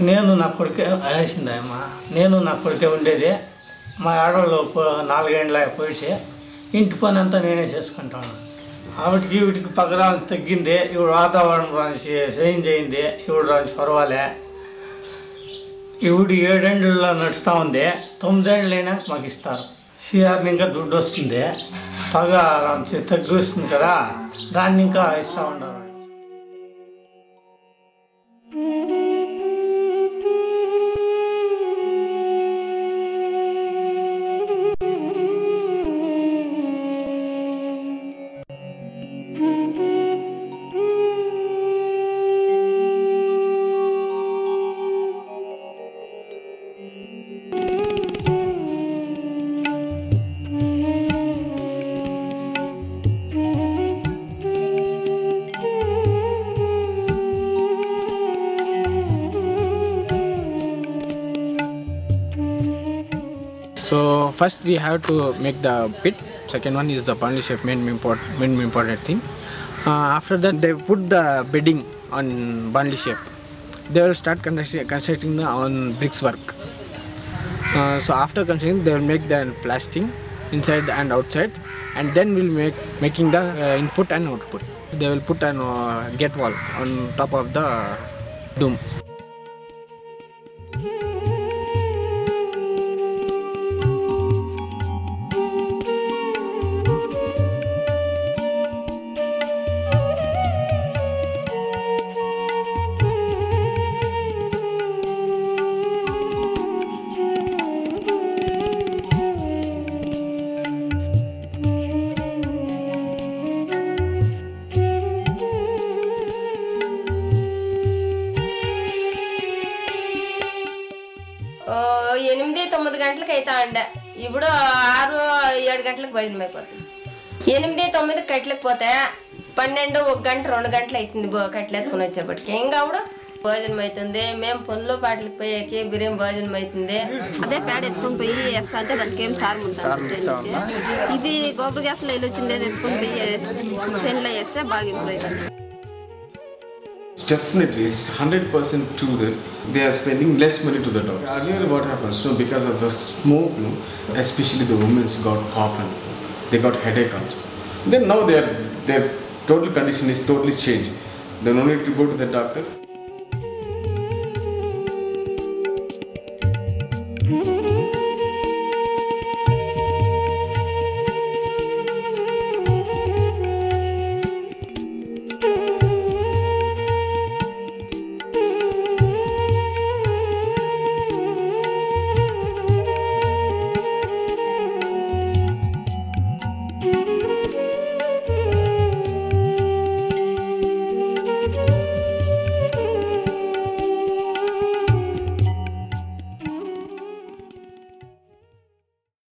నేను నా కొడుకే వేసింది అమ్మ నేను నా కొడుకే ఉండేది. మా ఆడవాళ్ళు పో- నాలుగేండ్ల పోసి ఇంటి పని అంతా నేనే చేసుకుంటాను. ఆవిడకి వీటికి పగరాలు తగ్గింది. ఇప్పుడు వాతావరణం రాసి చేంజ్ అయింది. ఇప్పుడు రాసి పర్వాలే. ఇప్పుడు ఏడేళ్ళలో నడుస్తూ ఉంది. తొమ్మిదేళ్ళు అయినా మాకు ఇస్తారు. సిఆర్ని ఇంకా దుడ్డు వస్తుంది పగ రాంచి తగ్గిస్తుంది కదా. దాన్ని ఇంకా ఇస్తూ ఉండాలి. So first we have to make the pit. Second one is the bundle shape main important main important thing. Uh, after that they put the bedding on bundle shape. They will start constructing, constructing on bricks work. Uh, so after constructing they will make the plastic inside and outside and then we'll make making the uh, input and output. They will put an uh, gate wall on top of the dome. ఎనిమిది తొమ్మిది గంటలకు అవుతా ఉండ ఇప్పుడు ఆరు ఏడు గంటలకు భోజనం అయిపోతుంది ఎనిమిది తొమ్మిది కట్లకు పోతే పన్నెండు ఒక గంట రెండు గంటలు అవుతుంది బో కట్లు ఎత్తుకుని వచ్చేప్పటికి. ఇంకా అప్పుడు భోజనం అవుతుంది మేము పనులు పాటలకు పోయేకి బిర్యానీ భోజనం అవుతుంది అదే పేడ ఎత్తుకొని పోయి వేస్తా అంటే దానికి ఏం సార్ చేనుకి. ఇది గోబర్ గ్యాస్లో వచ్చిండేది ఎత్తుకొని పోయి చేనులో వేస్తే బాగా ఇంప్రూవ్ అవుతుంది Definitely, it's 100% true that they are spending less money to the doctor. Earlier, what happens, no, because of the smoke, no, especially the women's got cough and they got headache also. Then now their their total condition is totally changed. They don't need to go to the doctor.